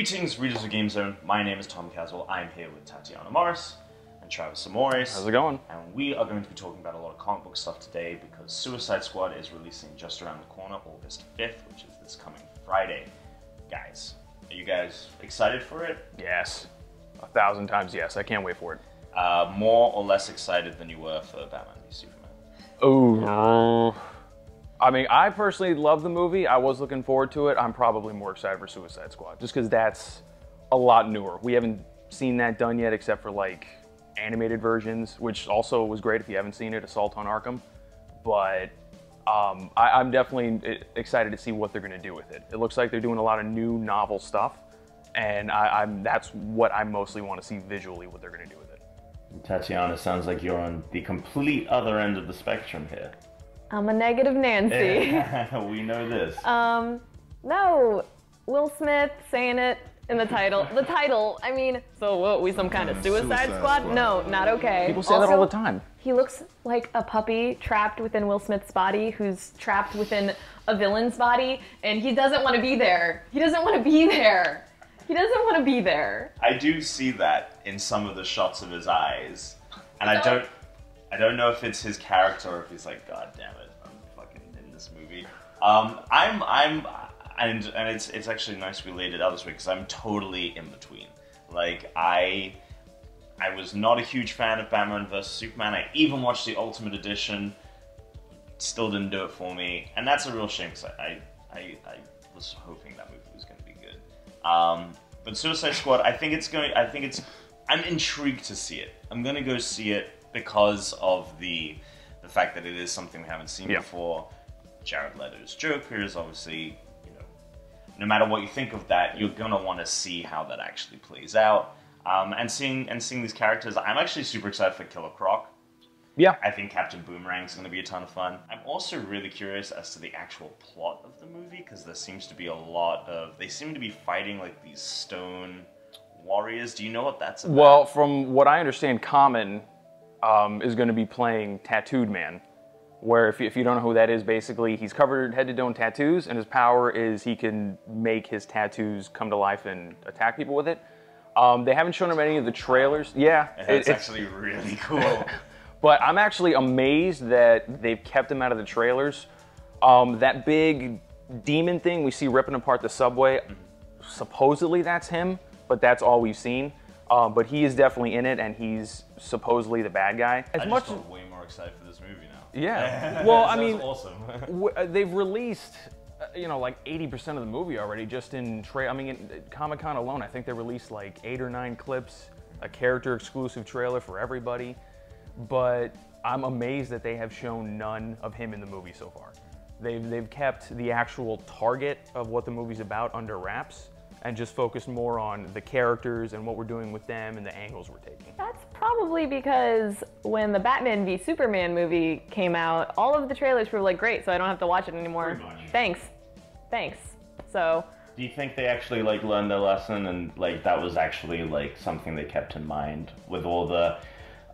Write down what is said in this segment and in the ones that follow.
Greetings, readers of Game Zone. My name is Tom Caswell. I'm here with Tatiana Morris and Travis Amores. How's it going? And we are going to be talking about a lot of comic book stuff today because Suicide Squad is releasing just around the corner, August 5th, which is this coming Friday. Guys, are you guys excited for it? Yes. A thousand times yes. I can't wait for it. Uh, more or less excited than you were for Batman v Superman? Oh. I mean, I personally love the movie. I was looking forward to it. I'm probably more excited for Suicide Squad just because that's a lot newer. We haven't seen that done yet except for like animated versions, which also was great if you haven't seen it, Assault on Arkham. But um, I, am definitely excited to see what they're going to do with it. It looks like they're doing a lot of new novel stuff, and I, that's what I mostly want to see visually what they're going to do with it. Tatiana, sounds like you're on the complete other end of the spectrum here. I'm a negative Nancy. we know this. Um, no, Will Smith saying it in the title. The title, I mean, so what, we some kind of suicide, suicide squad? squad? No, not okay. People say also, that all the time. He looks like a puppy trapped within Will Smith's body who's trapped within a villain's body, and he doesn't want to be there. He doesn't want to be there. He doesn't want to be there. I do see that in some of the shots of his eyes, and I don't. I don't know if it's his character or if he's like, God damn it, I'm fucking in this movie. Um, I'm, I'm, and and it's it's actually nice we laid it out this way because I'm totally in between. Like I, I was not a huge fan of Batman vs Superman. I even watched the Ultimate Edition. Still didn't do it for me, and that's a real shame because I, I, I, I was hoping that movie was going to be good. Um, but Suicide Squad, I think it's going. I think it's. I'm intrigued to see it. I'm gonna go see it because of the the fact that it is something we haven't seen yeah. before. Jared Leto's Joker is obviously, you know, no matter what you think of that, you're gonna want to see how that actually plays out. Um, and seeing and seeing these characters, I'm actually super excited for Killer Croc. Yeah. I think Captain Boomerang is going to be a ton of fun. I'm also really curious as to the actual plot of the movie because there seems to be a lot of. They seem to be fighting like these stone warriors. Do you know what that's about? Well, from what I understand, Common um, is going to be playing Tattooed Man, where if you, if you don't know who that is, basically he's covered head to toe in tattoos, and his power is he can make his tattoos come to life and attack people with it. Um, they haven't shown him any of the trailers. Yeah, it's, it's actually really cool. but I'm actually amazed that they've kept him out of the trailers. Um, that big demon thing we see ripping apart the subway, mm-hmm. supposedly that's him, but that's all we've seen. Um, but he is definitely in it, and he's supposedly the bad guy. As I much just way more excited for this movie now. Yeah. well, I mean, awesome. Uh, they've released, uh, you know, like 80% of the movie already, just in tra- I mean, in Comic Con alone, I think they released like eight or nine clips, a character exclusive trailer for everybody. But I'm amazed that they have shown none of him in the movie so far. They've, they've kept the actual target of what the movie's about under wraps and just focus more on the characters and what we're doing with them and the angles we're taking. That's probably because when the Batman v Superman movie came out, all of the trailers were like, great, so I don't have to watch it anymore. Thanks. Thanks. So. Do you think they actually like learned their lesson and like that was actually like something they kept in mind with all the,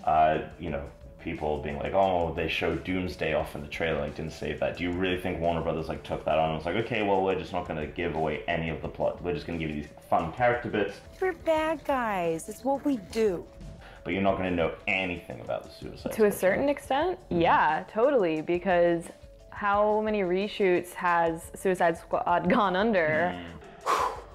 uh, you know, people being like, oh, they showed Doomsday off in the trailer, like didn't save that. Do you really think Warner Brothers like took that on and was like, okay, well, we're just not going to give away any of the plot. We're just going to give you these fun character bits. We're bad guys. It's what we do. But you're not going to know anything about the Suicide. To a certain extent, yeah, totally, because how many reshoots has Suicide Squad gone under? Mm.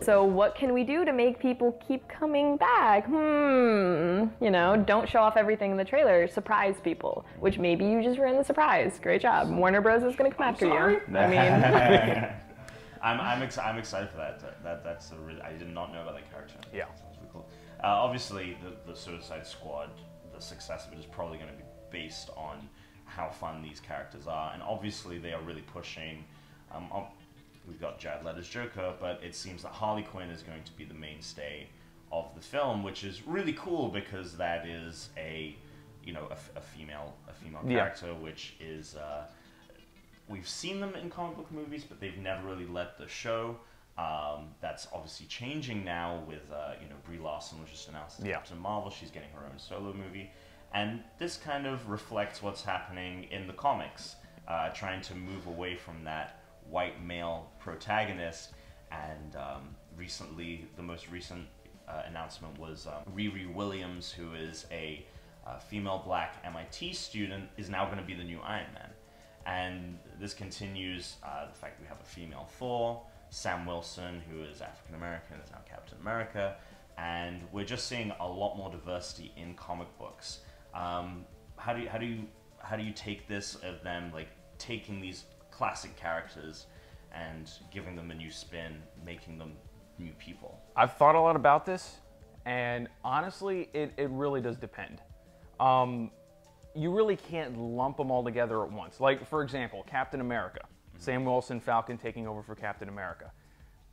So what can we do to make people keep coming back? Hmm, you know, don't show off everything in the trailer. Surprise people, which maybe you just ran the surprise. Great job. Warner Bros is going to come I'm after sorry. you. I mean, I'm I'm, ex- I'm excited for that. That, that that's a really I did not know about that character. Yeah, that sounds really cool. Uh, obviously, the the Suicide Squad, the success of it is probably going to be based on how fun these characters are, and obviously they are really pushing. Um, we've got Jared Leto's Joker, but it seems that Harley Quinn is going to be the mainstay of the film, which is really cool because that is a you know a, a female a female character, yeah. which is uh, we've seen them in comic book movies, but they've never really let the show. Um, that's obviously changing now with uh, you know Brie Larson was just announced as yeah. Captain Marvel. She's getting her own solo movie, and this kind of reflects what's happening in the comics, uh, trying to move away from that white male protagonist and um, recently, the most recent uh, announcement was um, Riri Williams, who is a uh, female black MIT student, is now going to be the new Iron Man. And this continues uh, the fact we have a female Thor, Sam Wilson, who is African American, is now Captain America, and we're just seeing a lot more diversity in comic books. Um, how do you how do you how do you take this of them like taking these classic characters and giving them a new spin, making them new people? I've thought a lot about this, and honestly, it, it really does depend. Um, you really can't lump them all together at once. Like, for example, Captain America, Sam Wilson, Falcon taking over for Captain America.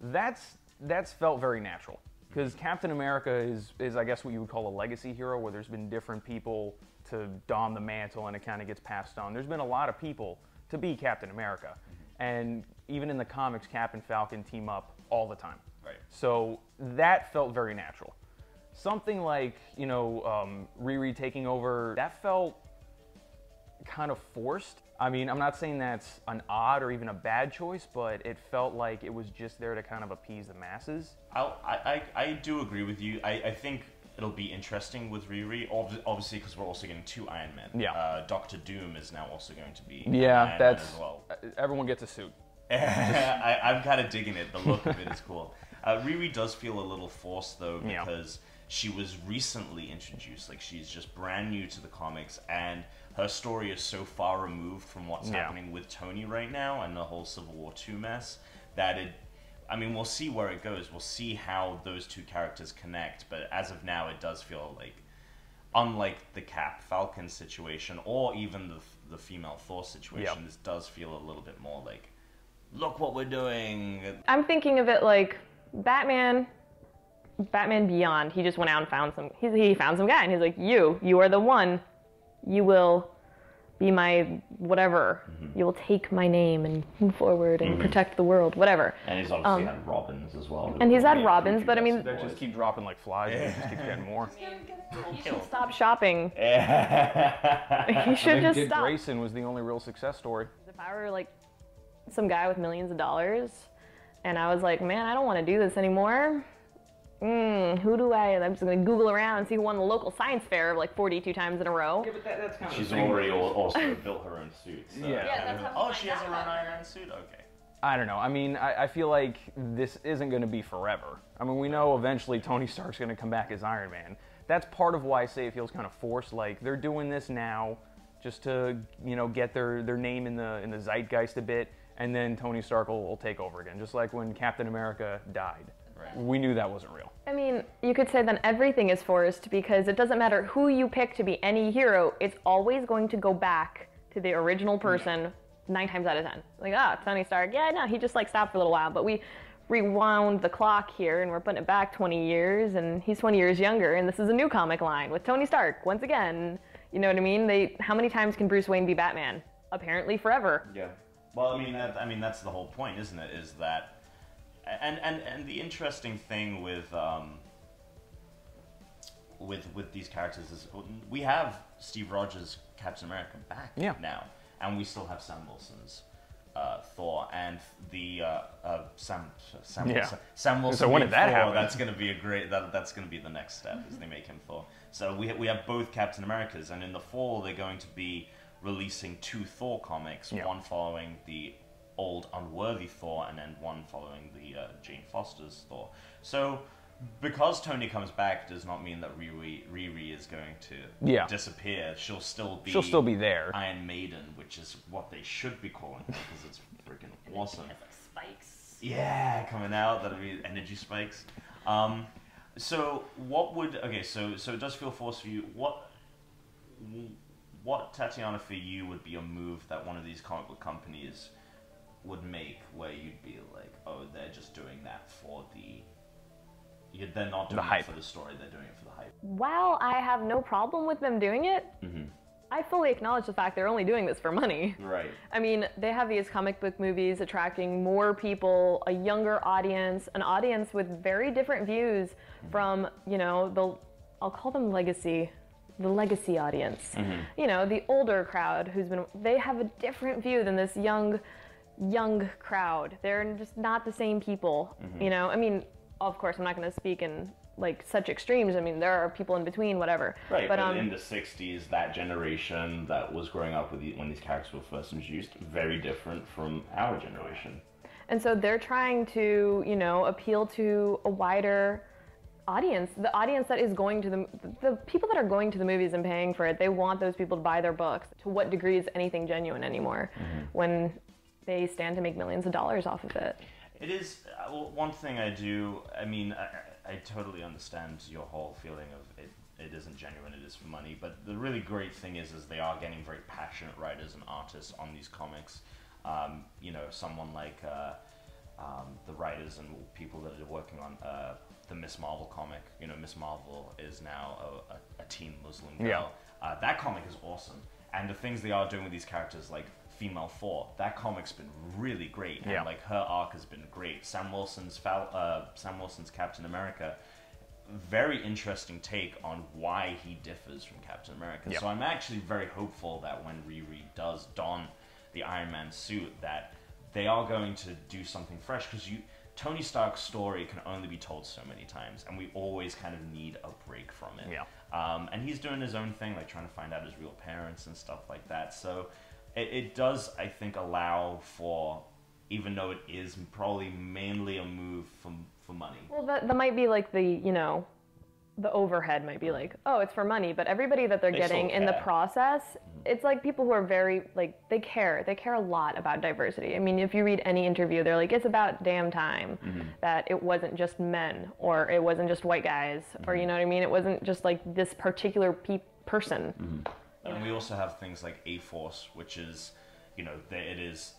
That's that's felt very natural because Captain America is is I guess what you would call a legacy hero, where there's been different people to don the mantle and it kind of gets passed on. There's been a lot of people to be Captain America, and even in the comics, Cap and Falcon team up all the time. Right. So that felt very natural. Something like, you know, um, Riri taking over, that felt kind of forced. I mean, I'm not saying that's an odd or even a bad choice, but it felt like it was just there to kind of appease the masses. I'll, I, I, I do agree with you. I, I think it'll be interesting with Riri, ob- obviously because we're also getting two Iron Men. Yeah. Uh, Doctor Doom is now also going to be Yeah, Iron that's as well. everyone gets a suit. I, I'm kind of digging it. The look of it is cool. Uh, Riri does feel a little forced though Yeah. because she was recently introduced. Like she's just brand new to the comics, and her story is so far removed from what's Yeah. happening with Tony right now and the whole Civil War two mess that it. I mean, we'll see where it goes. We'll see how those two characters connect. But as of now, it does feel like, unlike the Cap Falcon situation, or even the the female Thor situation, Yeah. this does feel a little bit more like look what we're doing. I'm thinking of it like Batman, Batman Beyond. He just went out and found some. He, he found some guy, and he's like, "You, you are the one. You will be my whatever. You will take my name and move forward and protect the world, whatever." And he's obviously had Robins as well. Um, and he's had made Robins, but I mean- They just keep dropping like flies, and it just keeps getting more. He should stop shopping. You I should just Dick stop. Grayson was the only real success story. If I were like some guy with millions of dollars, and I was like, "Man, I don't want to do this anymore." Mm, who do I? I'm just gonna Google around and see who won the local science fair like 42 times in a row. but that, that's kind She's already also built her own suit. So. Yeah. Yeah, that's how Oh, she has her out own Iron. Man suit. Okay. I don't know. I mean, I, I feel like this isn't going to be forever. I mean, we know eventually Tony Stark's going to come back as Iron Man. That's part of why I say it feels kind of forced. Like they're doing this now, just to you know get their, their name in the in the zeitgeist a bit, and then Tony Stark will, will take over again. Just like when Captain America died, Right. we knew that wasn't real. I mean, you could say then everything is forced because it doesn't matter who you pick to be any hero, it's always going to go back to the original person nine times out of ten. Like, ah, Tony Stark, yeah, no, he just like stopped for a little while, but we rewound the clock here and we're putting it back 20 years and he's 20 years younger and this is a new comic line with Tony Stark once again. You know what I mean? They how many times can Bruce Wayne be Batman? Apparently forever. Yeah. Well, I mean, that, I mean, that's the whole point, isn't it? Is that, and and and the interesting thing with um, with with these characters is we have Steve Rogers Captain America back Yeah. now, and we still have Sam Wilson's uh, Thor and the uh, uh, Sam Sam Yeah. Wilson Sam Wilson. So when did that Thor, happen? That's going to be a great. That, that's going to be the next step is they make him Thor. So we we have both Captain Americas, and in the fall they're going to be releasing two Thor comics, Yeah. one following the old unworthy Thor, and then one following the uh, Jane Foster's Thor. So. Because Tony comes back does not mean that Riri, Riri is going to Yeah. disappear. She'll still be She'll still be there. Iron Maiden, which is what they should be calling her because it's freaking awesome. Spikes. Yeah, coming out that'll be energy spikes. Um, so what would okay? So so it does feel forced for you. What what Tatiana for you would be a move that one of these comic book companies would make where you'd be like, oh, they're just doing that for the. you- They're not doing The hype. it for the story. They're doing it for the hype. While I have no problem with them doing it, Mm-hmm. I fully acknowledge the fact they're only doing this for money. Right. I mean, they have these comic book movies attracting more people, a younger audience, an audience with very different views from, you know, the, I'll call them legacy, the legacy audience. You know, the older crowd who's been, they have a different view than this young young crowd. They're just not the same people. Mm-hmm. You know, I mean, of course, I'm not going to speak in like such extremes. I mean, there are people in between, whatever. Right, but, um, in the '60s, that generation that was growing up with the, when these characters were first introduced, very different from our generation. And so they're trying to, you know, appeal to a wider audience. The audience that is going to the the people that are going to the movies and paying for it, they want those people to buy their books. To what degree is anything genuine anymore when they stand to make millions of dollars off of it? It is uh, well, one thing I do. I mean, I, I I totally understand your whole feeling of it. It isn't genuine. It is for money. But the really great thing is, is they are getting very passionate writers and artists on these comics. Um, you know, someone like uh, um, the writers and people that are working on uh, the Miss Marvel comic. You know, Miss Marvel is now a, a, a teen Muslim girl. Yeah. Uh, that comic is awesome, and the things they are doing with these characters, like Female Thor, that comic's been really great, and Yeah. like her arc has been great. Sam Wilson's Fal- uh, Sam Wilson's Captain America, very interesting take on why he differs from Captain America. Yeah. So I'm actually very hopeful that when Riri does don the Iron Man suit, that they are going to do something fresh because you. Tony Stark's story can only be told so many times, and we always kind of need a break from it. Yeah. Um, and he's doing his own thing, like trying to find out his real parents and stuff like that. So it, it does, I think, allow for, even though it is probably mainly a move for, for money. Well, that, that might be like the, you know, the overhead might be like, oh, it's for money, but everybody that they're They getting in the process, mm-hmm. it's like people who are very, like, they care. They care a lot about diversity. I mean, if you read any interview, they're like, it's about damn time mm-hmm. that it wasn't just men or it wasn't just white guys or, mm-hmm. you know what I mean? It wasn't just like this particular pe- person. And we also have things like A Force, which is, you know, the, it is.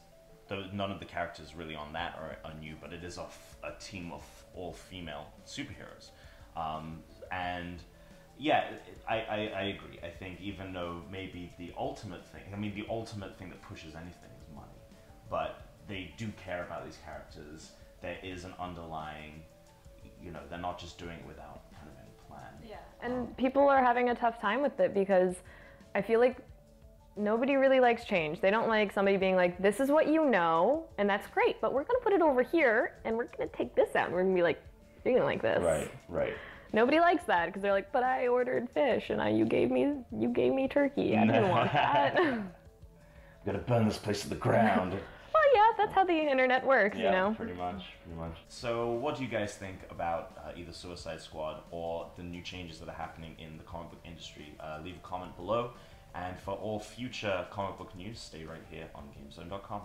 Though none of the characters really on that are, are new, but it is a, f- a team of all female superheroes. Um, and yeah, I, I, I agree. I think even though maybe the ultimate thing, I mean, the ultimate thing that pushes anything is money, but they do care about these characters. There is an underlying, you know, they're not just doing it without kind of any plan. Yeah. And people are having a tough time with it because I feel like nobody really likes change. They don't like somebody being like, this is what you know, and that's great, but we're going to put it over here and we're going to take this out. And we're to be like, you're to like this. Right, right. Nobody likes that because they're like, but I ordered fish and I, you gave me you gave me turkey. I didn't want that. well, Gotta burn this place to the ground. That's how the internet works, yeah, you know? pretty much, pretty much. So what do you guys think about uh, either Suicide Squad or the new changes that are happening in the comic book industry? Uh, leave a comment below. And for all future comic book news, stay right here on GameZone.com.